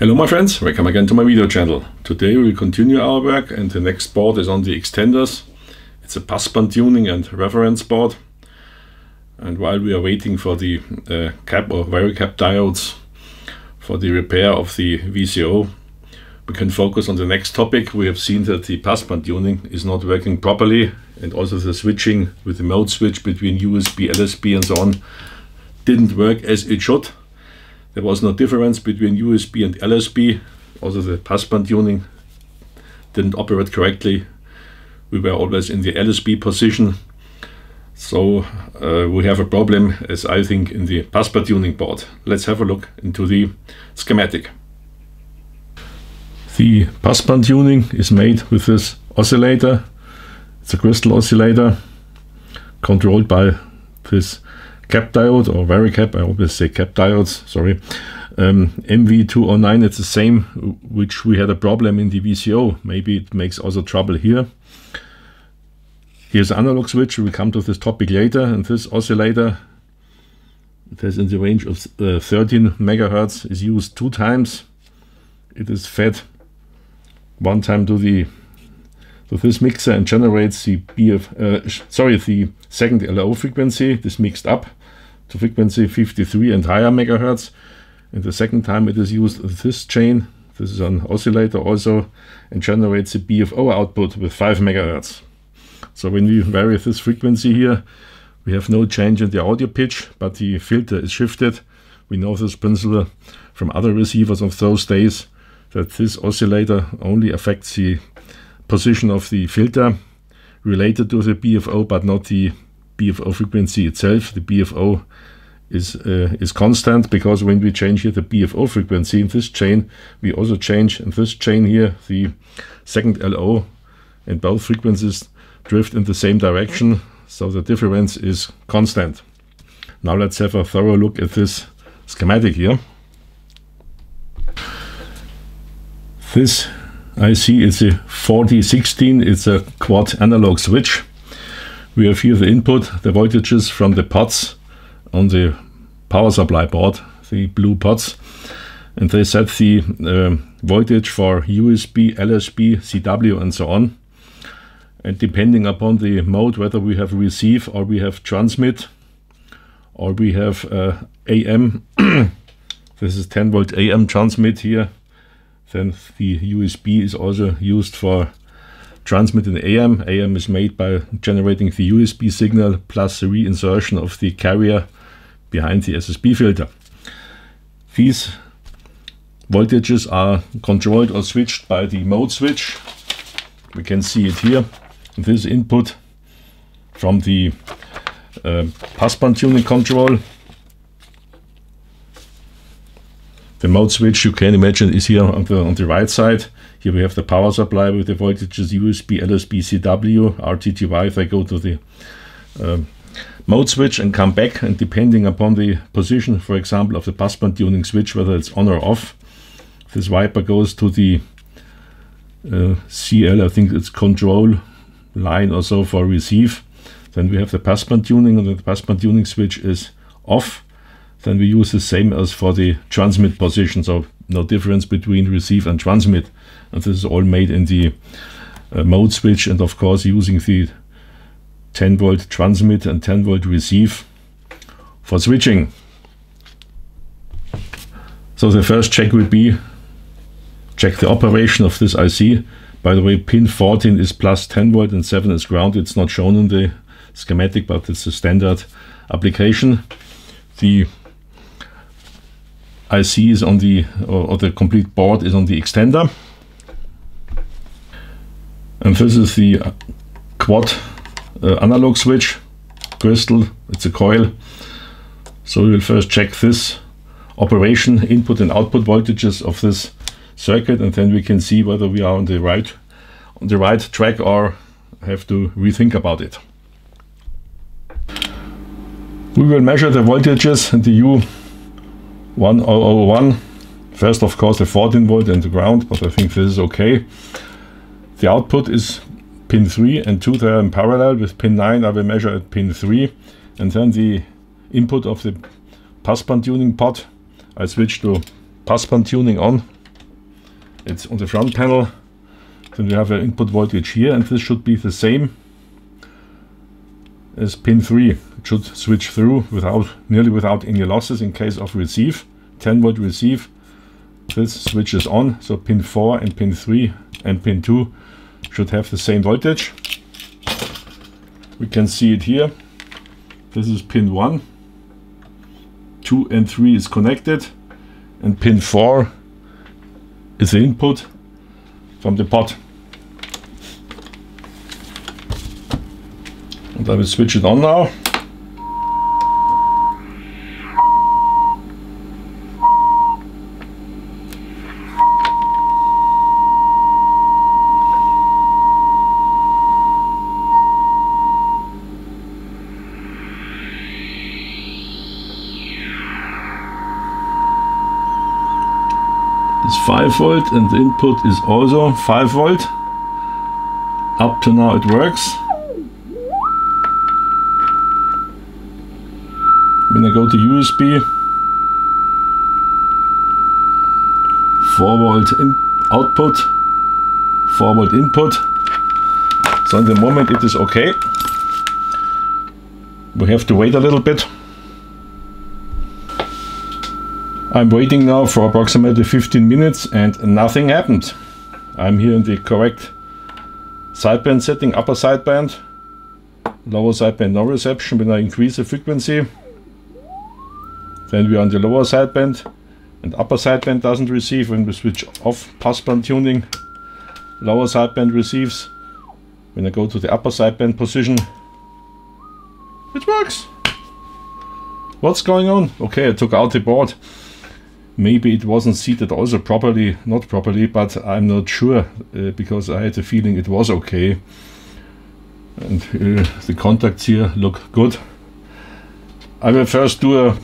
Hello my friends, welcome again to my video channel. Today we will continue our work and the next board is on the extenders. It's a passband tuning and reference board. And while we are waiting for the uh, cap or varicap diodes for the repair of the VCO, we can focus on the next topic. We have seen that the passband tuning is not working properly and also the switching with the mode switch between USB, LSB and so on didn't work as it should. There was no difference between USB and LSB. Also the passband tuning didn't operate correctly. We were always in the LSB position. So uh, we have a problem as I think in the passband tuning board. Let's have a look into the schematic. The passband tuning is made with this oscillator. It's a crystal oscillator controlled by this cap diode or varicap, I always say cap diodes, sorry. Um, MV209, it's the same which we had a problem in the VCO. Maybe it makes also trouble here. Here's analog switch, we'll come to this topic later, and this oscillator, it has in the range of uh, 13 megahertz, is used two times. It is fed one time to the to this mixer and generates the BF, uh, sorry, the second LO frequency, this mixed up to frequency 53 and higher megahertz. And the second time it is used this chain, this is an oscillator also, and generates a BFO output with 5 megahertz. So when we vary this frequency here, we have no change in the audio pitch, but the filter is shifted. We know this principle from other receivers of those days, that this oscillator only affects the position of the filter related to the BFO, but not the BFO frequency itself. The BFO is uh, is constant because when we change here the BFO frequency in this chain, we also change in this chain here the second LO, and both frequencies drift in the same direction, so the difference is constant. Now let's have a thorough look at this schematic here. This IC is a 4016, it's a quad analog switch we have here the input, the voltages from the pots on the power supply board, the blue pots. And they set the uh, voltage for USB, LSB, CW and so on. And depending upon the mode, whether we have receive or we have transmit or we have uh, AM, this is 10 volt AM transmit here, then the USB is also used for transmitted in AM. AM is made by generating the USB signal plus the reinsertion of the carrier behind the SSB filter. These voltages are controlled or switched by the mode switch. We can see it here. This input from the uh, passband tuning control. The mode switch you can imagine is here on the, on the right side. Here we have the power supply with the voltages USB, LSB, CW, RTTY. If I go to the uh, mode switch and come back, and depending upon the position, for example, of the passband tuning switch, whether it's on or off, this wiper goes to the uh, CL, I think it's control line or so for receive. Then we have the passband tuning, and the passband tuning switch is off. Then we use the same as for the transmit position, so no difference between receive and transmit. And this is all made in the uh, mode switch and of course using the 10 volt transmit and 10 volt receive for switching. So the first check would be check the operation of this IC. By the way, pin 14 is plus 10 volt and 7 is ground. It's not shown in the schematic, but it's a standard application. The IC is on the, or, or the complete board is on the extender. And this is the quad uh, analog switch, crystal, it's a coil. So we will first check this operation, input and output voltages of this circuit, and then we can see whether we are on the right on the right track or have to rethink about it. We will measure the voltages and the U 1001. First, of course, the 14 volt and the ground, but I think this is okay. The output is pin 3 and 2 there in parallel. With pin 9, I will measure at pin 3. And then the input of the passband tuning pot. I switch to passband tuning on. it's on the front panel. Then we have an input voltage here and this should be the same as pin 3. It should switch through without nearly without any losses in case of receive. 10 volt receive. This switches on, so pin 4 and pin 3 and pin 2 should have the same voltage. We can see it here. This is pin 1. 2 and 3 is connected and pin 4 is the input from the pot. And I will switch it on now. 5 volt and the input is also 5 volt. Up to now it works. When I go to USB, 4 volt in output, 4 volt input. So in the moment it is okay. We have to wait a little bit. I'm waiting now for approximately 15 minutes and nothing happened. I'm here in the correct sideband setting, upper sideband, lower sideband no reception. When I increase the frequency, then we are on the lower sideband and upper sideband doesn't receive. When we switch off passband tuning, lower sideband receives. When I go to the upper sideband position, it works. What's going on? Okay, I took out the board maybe it wasn't seated also properly, not properly, but I'm not sure uh, because I had the feeling it was okay. And uh, the contacts here look good. I will first do a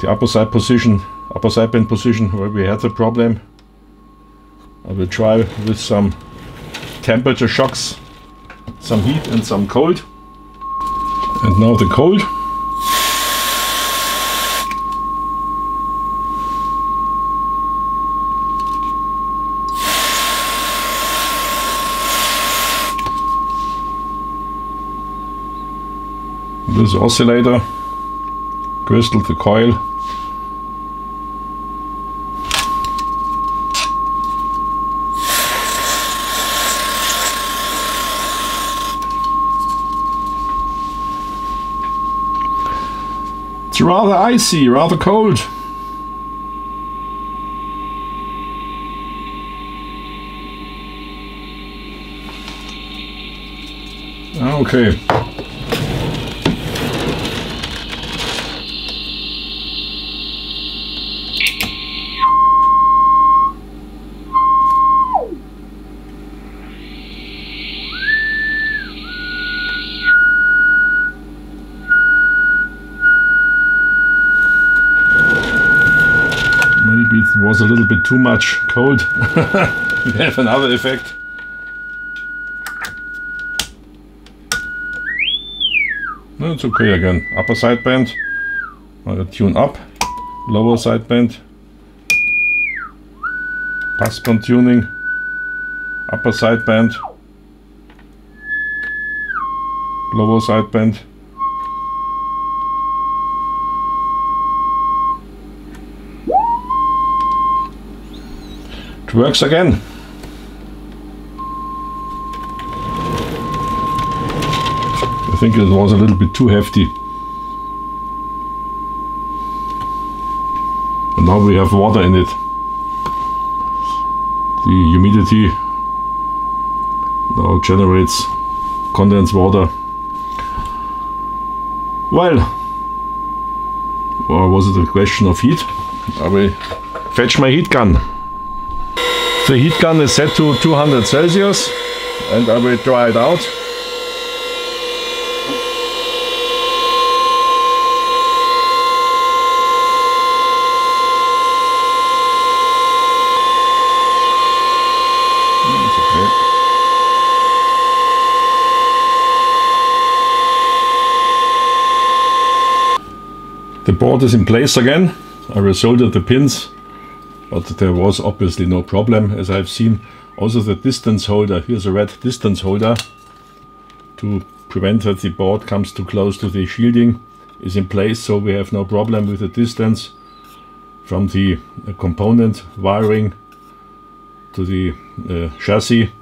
the upper side position, upper side band position where we had the problem. I will try with some temperature shocks, some heat and some cold. And now the cold. This oscillator, crystal the coil. It's rather icy, rather cold. Okay. Too much cold. we have another effect. No, it's okay again. Upper sideband. I'll uh, tune up. Lower sideband. Passband tuning. Upper sideband. Lower sideband. It works again. I think it was a little bit too hefty. And now we have water in it. The humidity now generates condensed water. Well, or was it a question of heat? I will fetch my heat gun. The heat gun is set to 200 Celsius and I will try it out. The board is in place again. I solder the pins but there was obviously no problem as I've seen. Also the distance holder, here's a red distance holder to prevent that the board comes too close to the shielding is in place so we have no problem with the distance from the uh, component wiring to the uh, chassis.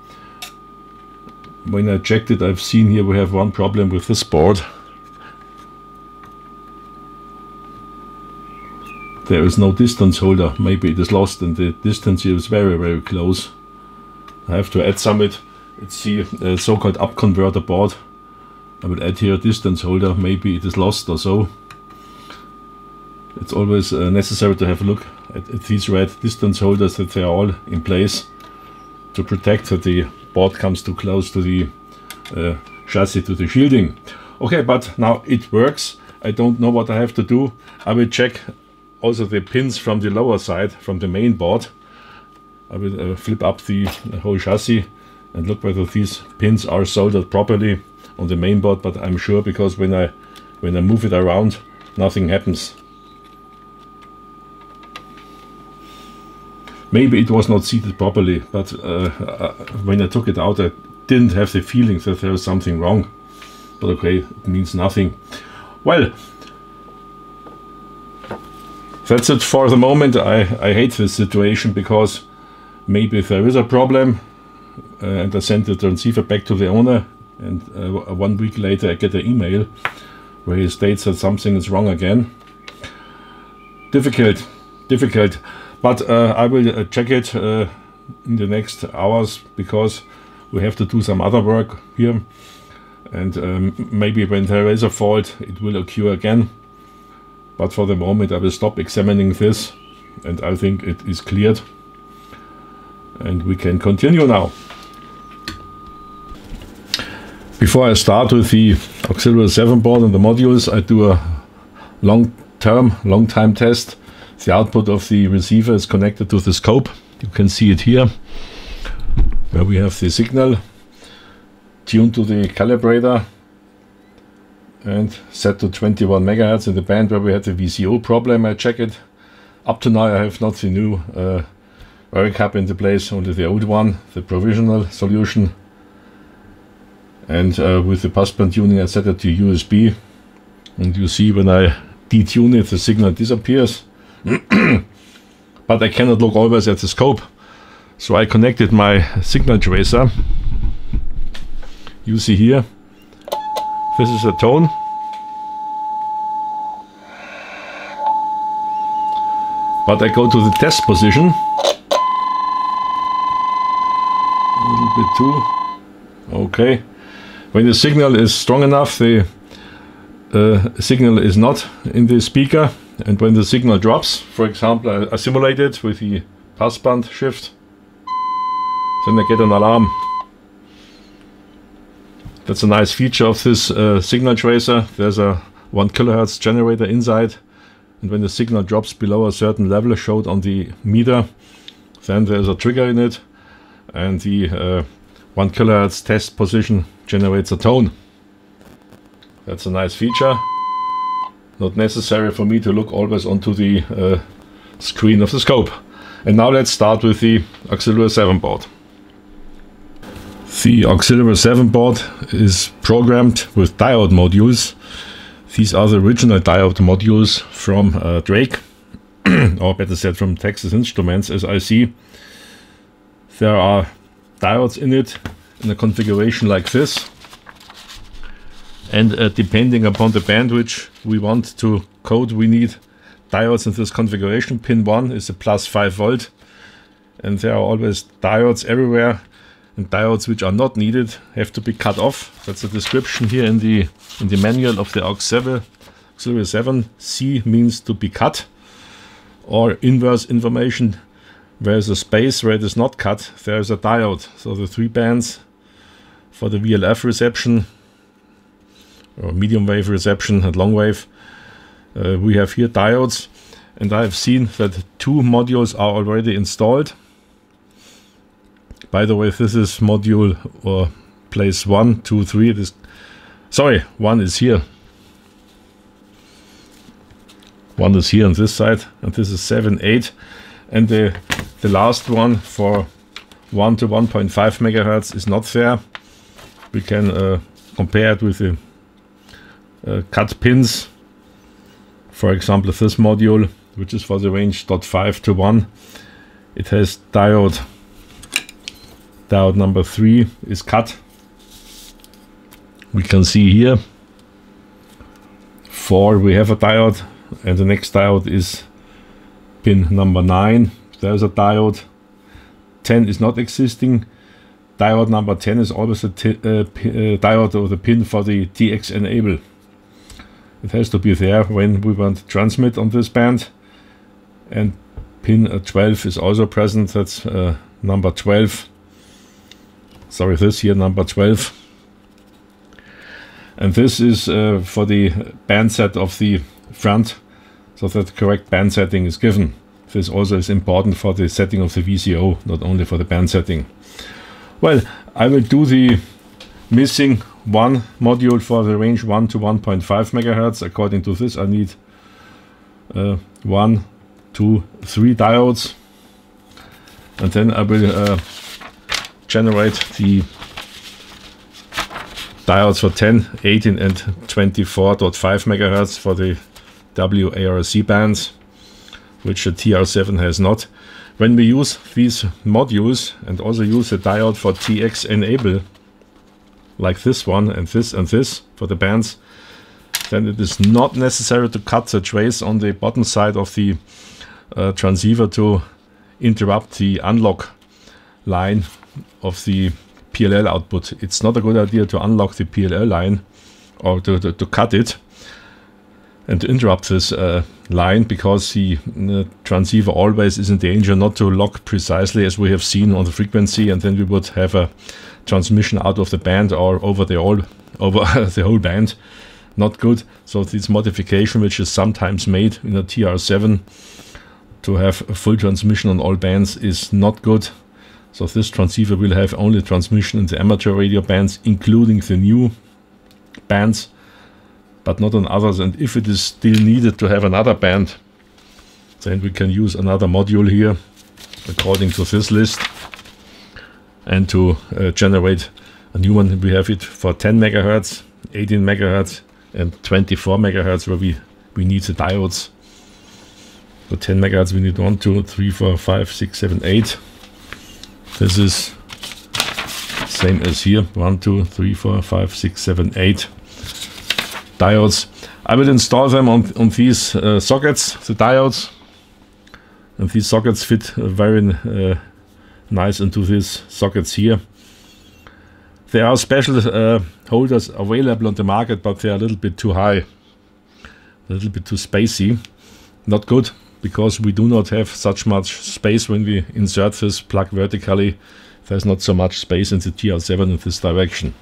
When I checked it I've seen here we have one problem with this board. There is no distance holder, maybe it is lost and the distance here is very very close. I have to add some it. It's the uh, so-called up converter board I will add here a distance holder, maybe it is lost or so. It's always uh, necessary to have a look at, at, these red distance holders that they are all in place to protect that the board comes too close to the uh, chassis, to the shielding. Okay, but now it works. I don't know what I have to do. I will check also the pins from the lower side, from the main board. I will uh, flip up the whole chassis and look whether these pins are soldered properly on the main board, but I'm sure because when I when I move it around, nothing happens. Maybe it was not seated properly, but uh, uh, when I took it out, I didn't have the feeling that there was something wrong. But okay, it means nothing. Well, that's it for the moment. I, I hate this situation because maybe there is a problem uh, and I send the transceiver back to the owner, and uh, one week later I get an email where he states that something is wrong again. Difficult, difficult, but uh, I will uh, check it uh, in the next hours because we have to do some other work here and um, maybe when there is a fault it will occur again but for the moment I will stop examining this and I think it is cleared and we can continue now. Before I start with the Auxiliary 7 board and the modules, I do a long-term, long-time test. The output of the receiver is connected to the scope. You can see it here, where we have the signal tuned to the calibrator and set to 21 megahertz in the band where we had the VCO problem. I check it. Up to now I have not the new uh, cap into place, only the old one, the provisional solution. And uh, with the passband tuning I set it to USB and you see when I detune it the signal disappears. But I cannot look always at the scope. So I connected my signal tracer. You see here this is a tone. But I go to the test position. A little bit too. Okay. When the signal is strong enough, the uh, signal is not in the speaker. And when the signal drops, for example, I, I simulate it with the passband shift, then I get an alarm. That's a nice feature of this uh, signal tracer. There's a 1 kilohertz generator inside and when the signal drops below a certain level showed on the meter then there's a trigger in it and the uh, 1 kilohertz test position generates a tone. That's a nice feature. Not necessary for me to look always onto the uh, screen of the scope. And now let's start with the Auxiliary 7 board. The Auxiliary 7 board is programmed with diode modules. These are the original diode modules from uh, Drake, or better said from Texas Instruments as I see. There are diodes in it in a configuration like this. And uh, depending upon the bandwidth we want to code, we need diodes in this configuration. Pin 1 is a plus 5 volt. And there are always diodes everywhere. And diodes which are not needed have to be cut off. That's a description here in the in the manual of the AUX 7. Auxiliary 7 C means to be cut. Or inverse information where is a space where it is not cut, there is a diode. So the three bands for the VLF reception or medium wave reception and long wave. Uh, we have here diodes and I have seen that two modules are already installed. By the way, this is module or place one, two, three. This, sorry, one is here. One is here on this side, and this is seven, eight. And the, the last one for 1 to 1.5 megahertz is not there. We can uh, compare it with the uh, cut pins. For example, this module, which is for the range .5 to 1, it has diode. Diode number 3 is cut. We can see here. 4 we have a diode and the next diode is pin number 9 there's a diode. 10 is not existing. Diode number 10 is always a uh, uh, diode or the pin for the TX enable. It has to be there when we want to transmit on this band. And pin uh, 12 is also present. That's uh, number 12 sorry this here number 12 and this is uh, for the band set of the front so that the correct band setting is given. This also is important for the setting of the VCO, not only for the band setting. Well, I will do the missing one module for the range 1 to 1.5 megahertz. According to this, I need uh, one, two, three diodes, and then I will uh, generate the diodes for 10, 18 and 24.5 megahertz for the WARC bands, which the TR7 has not. When we use these modules and also use a diode for TX enable, like this one and this and this for the bands, then it is not necessary to cut the trace on the bottom side of the uh, transceiver to interrupt the unlock line of the PLL output. It's not a good idea to unlock the PLL line or to, to, to cut it and to interrupt this uh, line because the uh, transceiver always is in danger not to lock precisely as we have seen on the frequency and then we would have a transmission out of the band or over the whole over the whole band. Not good. So this modification which is sometimes made in a TR7 to have a full transmission on all bands is not good so this transceiver will have only transmission in the amateur radio bands, including the new bands, but not on others. And if it is still needed to have another band, then we can use another module here, according to this list, and to uh, generate a new one. We have it for 10 megahertz, 18 megahertz, and 24 megahertz, where we, we need the diodes. For 10 megahertz, we need 1, 2, 3, 4, 5, 6, 7, 8. This is same as here. One, two, three, four, five, six, seven, eight diodes. I will install them on, on these uh, sockets, the diodes. And these sockets fit uh, very uh, nice into these sockets here. There are special uh, holders available on the market, but they are a little bit too high. A little bit too spacey. Not good because we do not have such much space when we insert this plug vertically. There's not so much space in the TR7 in this direction.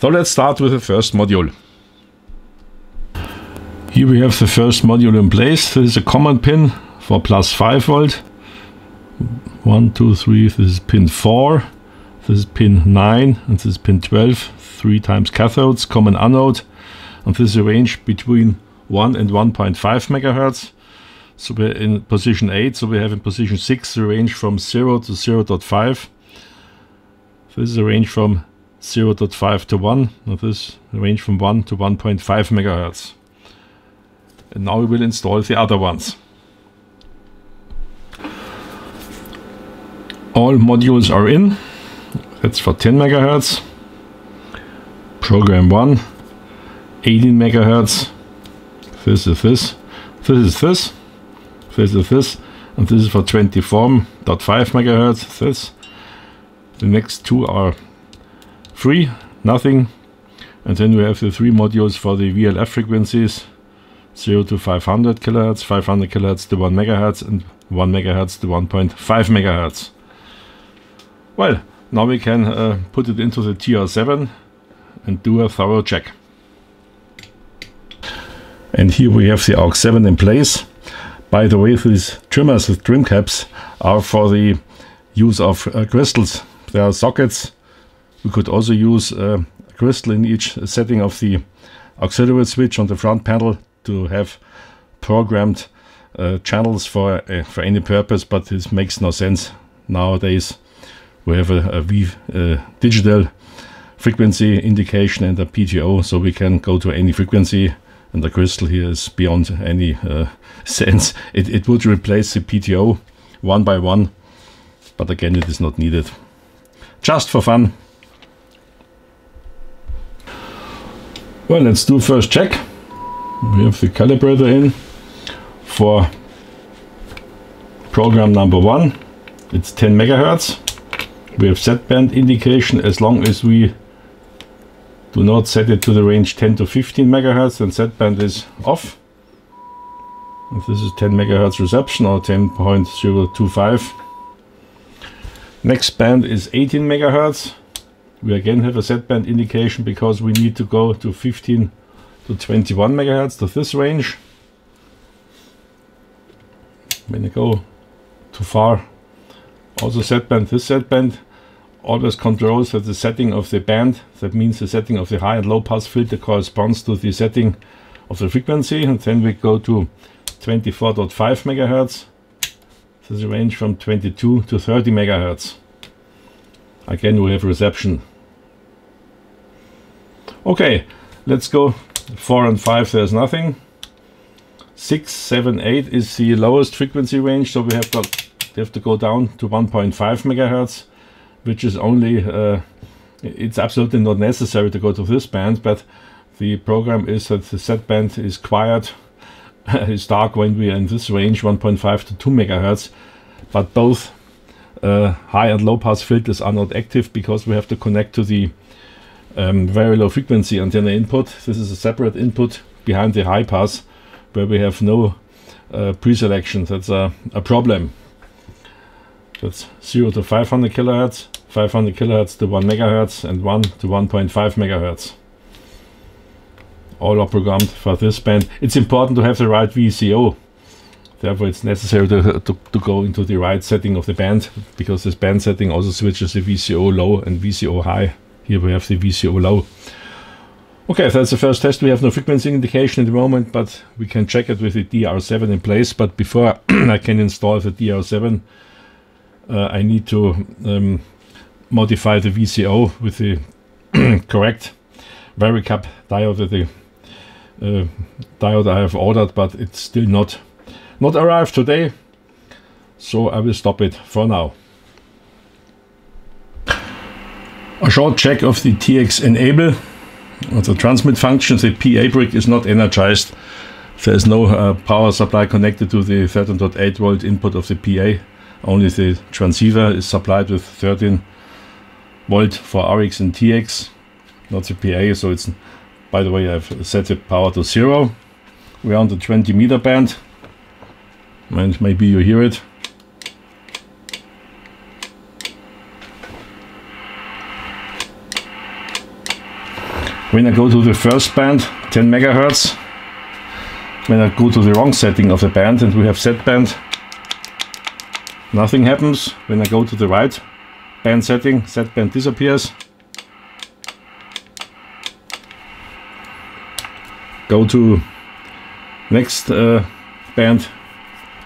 So let's start with the first module. Here we have the first module in place. This is a common pin for plus 5 volt. 1, 2, 3, this is pin 4. This is pin 9 and this is pin 12. 3 times cathodes, common anode. And this is a range between 1 and 1.5 megahertz. So we're in position 8, so we have in position 6 the range from 0 to 0 0.5. This is a range from 0 0.5 to 1, and this range from 1 to 1.5 megahertz. And now we will install the other ones. All modules are in. That's for 10 megahertz. Program 1, 18 megahertz. This is this. This is this this is this, and this is for 24.5 megahertz. This. The next two are free, nothing. And then we have the three modules for the VLF frequencies 0 to 500 kilohertz, 500 kilohertz to 1 megahertz, and 1 megahertz to 1.5 megahertz. Well, now we can uh, put it into the TR7 and do a thorough check. And here we have the AUX7 in place. By the way, these trimmers with trim caps are for the use of uh, crystals. There are sockets. We could also use uh, a crystal in each setting of the auxiliary switch on the front panel to have programmed uh, channels for uh, for any purpose, but this makes no sense nowadays. We have a, a v, uh, digital frequency indication and a PTO, so we can go to any frequency. And the crystal here is beyond any uh, sense. It, it would replace the PTO one by one, but again, it is not needed. Just for fun. Well, let's do first check. We have the calibrator in for program number one. It's 10 megahertz. We have set band indication as long as we do not set it to the range 10 to 15 megahertz and set band is off. If this is 10 megahertz reception or 10.025. Next band is 18 megahertz. We again have a set band indication because we need to go to 15 to 21 megahertz to this range. When I go too far, also set band, this set band always controls that the setting of the band, that means the setting of the high and low pass filter corresponds to the setting of the frequency. And then we go to 24.5 megahertz. This is a range from 22 to 30 megahertz. Again, we have reception. Okay, let's go 4 and 5, there's nothing. 6, 7, 8 is the lowest frequency range, so we have got we have to go down to 1.5 megahertz which is only, uh, it's absolutely not necessary to go to this band, but the program is that the set band is quiet, is dark when we are in this range, 1.5 to 2 megahertz, but both uh, high and low pass filters are not active because we have to connect to the um, very low frequency antenna input. This is a separate input behind the high pass where we have no uh, pre-selection. That's a, a problem. That's 0 to 500 kilohertz, 500 kilohertz to 1 megahertz, and 1 to 1.5 megahertz. All are programmed for this band. It's important to have the right VCO. Therefore, it's necessary to, to, to go into the right setting of the band, because this band setting also switches the VCO low and VCO high. Here we have the VCO low. Okay, that's the first test. We have no frequency indication at the moment, but we can check it with the DR7 in place. But before I can install the DR7, uh, I need to um, modify the VCO with the correct varicap diode the uh, diode I have ordered, but it's still not not arrived today. So I will stop it for now. A short check of the TX enable. The transmit function, the PA brick is not energized. There is no uh, power supply connected to the 13.8 volt input of the PA. Only the transceiver is supplied with 13 volt for RX and TX, not the PA. So it's, by the way, I've set the power to zero. We're on the 20 meter band, and maybe you hear it. When I go to the first band, 10 megahertz, when I go to the wrong setting of the band and we have set band, Nothing happens when I go to the right band setting, set band disappears. Go to next uh, band,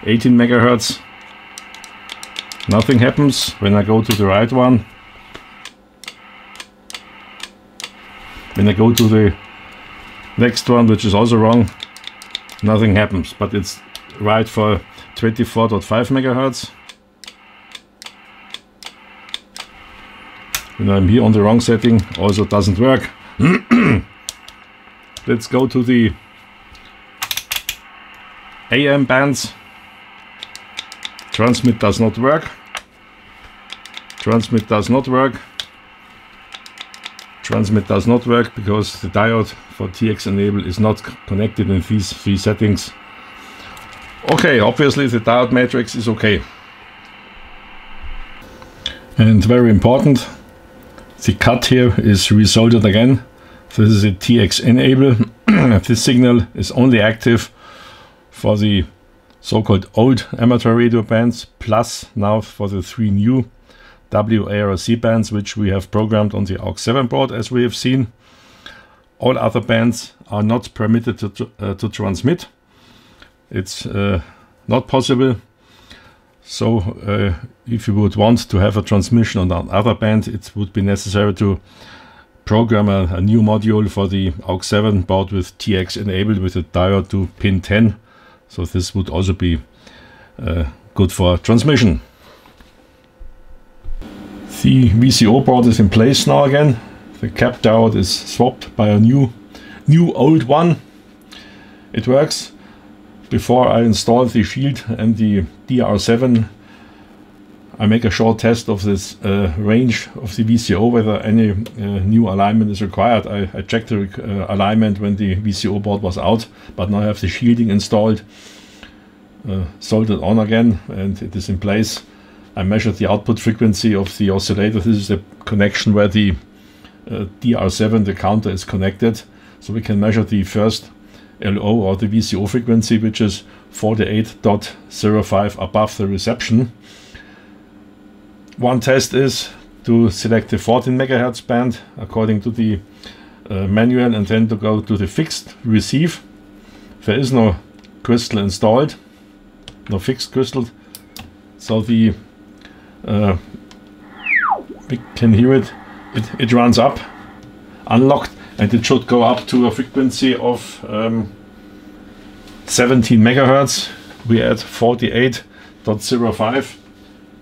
18 megahertz. Nothing happens when I go to the right one. When I go to the next one, which is also wrong, nothing happens, but it's right for 24.5 megahertz. When I'm here on the wrong setting, also doesn't work. Let's go to the AM bands. Transmit does not work. Transmit does not work. Transmit does not work because the diode for TX enable is not connected in these three settings. Okay, obviously the diode matrix is okay. And very important, the cut here is resoldered again. This is a TX enable. this signal is only active for the so-called old amateur radio bands, plus now for the three new WARC bands, which we have programmed on the AUX7 board, as we have seen. All other bands are not permitted to, uh, to transmit. It's uh, not possible. So uh, if you would want to have a transmission on another band, it would be necessary to program a, a new module for the AUX7 board with TX enabled with a diode to pin 10. So this would also be uh, good for transmission. The VCO board is in place now again. The cap diode is swapped by a new, new old one. It works. Before I install the shield and the DR7, I make a short test of this uh, range of the VCO, whether any uh, new alignment is required. I, I checked the uh, alignment when the VCO board was out, but now I have the shielding installed, uh, soldered on again, and it is in place. I measured the output frequency of the oscillator. This is the connection where the uh, DR7, the counter, is connected. So we can measure the first LO or the VCO frequency, which is 48.05 above the reception. One test is to select the 14 megahertz band according to the uh, manual and then to go to the fixed receive. There is no crystal installed, no fixed crystal, so the uh, we can hear it. it. It runs up, unlocked, and it should go up to a frequency of um, 17 megahertz. We add 48.05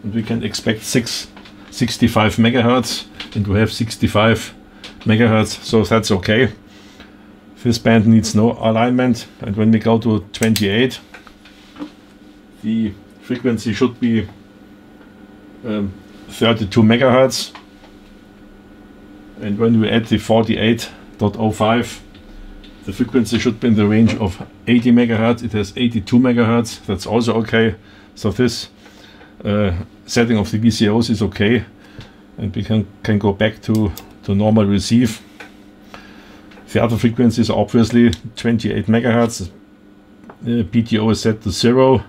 and we can expect six, 65 megahertz and we have 65 megahertz so that's okay this band needs no alignment and when we go to 28 the frequency should be um, 32 megahertz and when we add the 48.05 the frequency should be in the range of 80 megahertz it has 82 megahertz that's also okay so this uh, setting of the VCOs is okay and we can, can go back to, to normal receive. The other frequencies are obviously 28 megahertz. Uh, PTO is set to zero.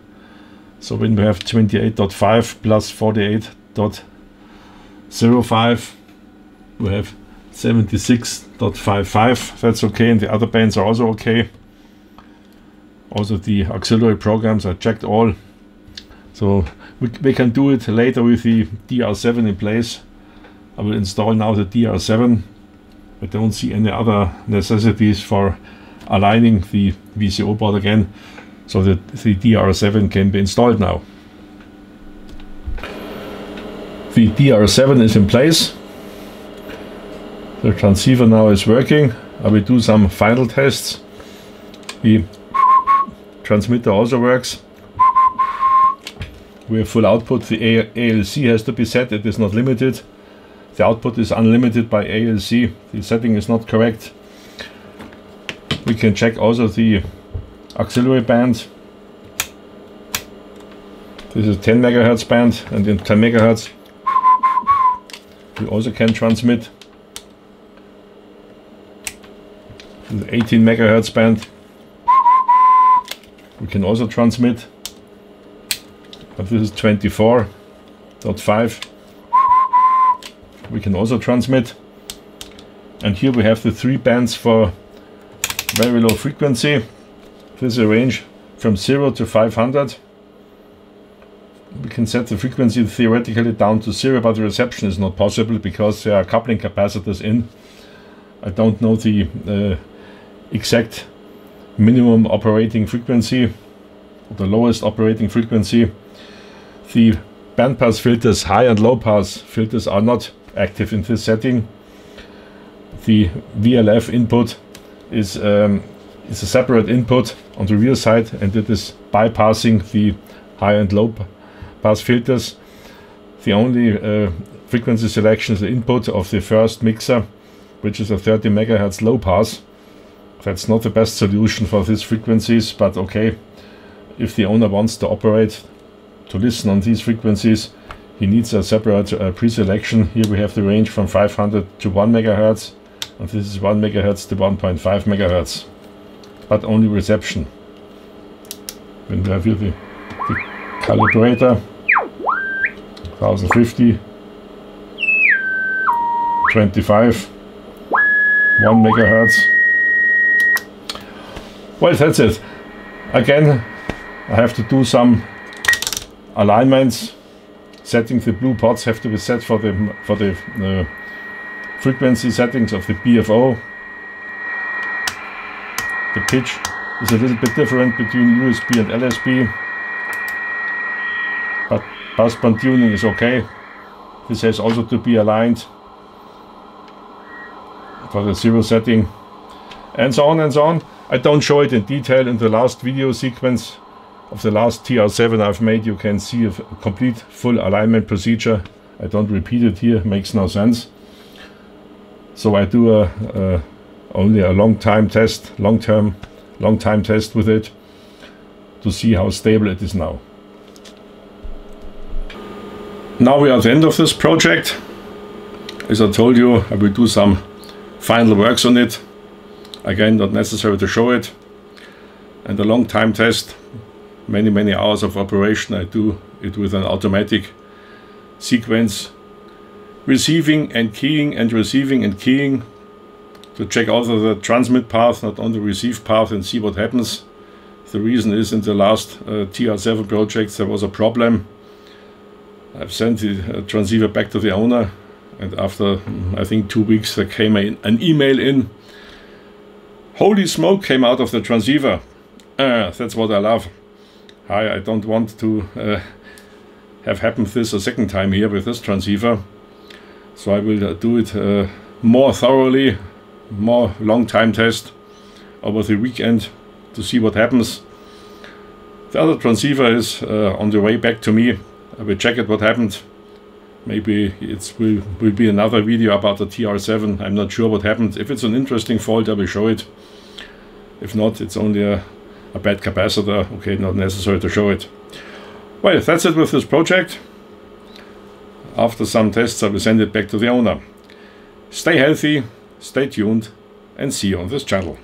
So when we have 28.5 plus 48.05, we have 76.55. That's okay, and the other bands are also okay. Also the auxiliary programs are checked all. So we, we can do it later with the DR7 in place. I will install now the DR7. I don't see any other necessities for aligning the VCO board again so that the DR7 can be installed now. The DR7 is in place. The transceiver now is working. Uh, I will do some final tests. The transmitter also works we have full output. The ALC has to be set, it is not limited. The output is unlimited by ALC. The setting is not correct. We can check also the auxiliary band. This is 10 megahertz band and in 10 megahertz we also can transmit. This 18 megahertz band. We can also transmit. But this is 24.5 we can also transmit. And here we have the three bands for very low frequency. This is a range from 0 to 500 we can set the frequency theoretically down to 0 but the reception is not possible because there are coupling capacitors in. I don't know the uh, exact minimum operating frequency the lowest operating frequency the bandpass filters, high and low pass filters are not active in this setting. The VLF input is, um, is a separate input on the rear side and it is bypassing the high and low pass filters. The only uh, frequency selection is the input of the first mixer, which is a 30 megahertz low pass. That's not the best solution for these frequencies, but okay, if the owner wants to operate to listen on these frequencies, he needs a separate uh, pre-selection. Here we have the range from 500 to 1 megahertz, and this is 1 megahertz to 1.5 megahertz, but only reception. When we have here the, the calibrator, 1050, 25, 1 megahertz. Well, that's it. Again, I have to do some alignments. Setting the blue pots have to be set for the for the uh, frequency settings of the BFO. The pitch is a little bit different between USB and LSB, but passband tuning is okay. This has also to be aligned for the zero setting and so on and so on. I don't show it in detail in the last video sequence of the last TR7 I've made. You can see a complete full alignment procedure. I don't repeat it here, makes no sense. So I do a, a only a long time test, long term, long time test with it to see how stable it is now. Now we are at the end of this project. As I told you, I will do some final works on it Again, not necessary to show it. And a long time test, many, many hours of operation. I do it with an automatic sequence, receiving and keying and receiving and keying to check also the transmit path, not on the receive path and see what happens. The reason is in the last uh, TR7 project there was a problem. I've sent the uh, transceiver back to the owner and after I think two weeks there came a, an email in Holy smoke came out of the transceiver. Uh, that's what I love. I, I don't want to uh, have happened this a second time here with this transceiver. So I will uh, do it uh, more thoroughly, more long time test over the weekend to see what happens. The other transceiver is uh, on the way back to me. I will check it what happened. Maybe it will, will be another video about the TR7. I'm not sure what happened. If it's an interesting fault, I will show it. If not, it's only a, a bad capacitor. Okay, not necessary to show it. Well, that's it with this project. After some tests, I will send it back to the owner. Stay healthy, stay tuned, and see you on this channel.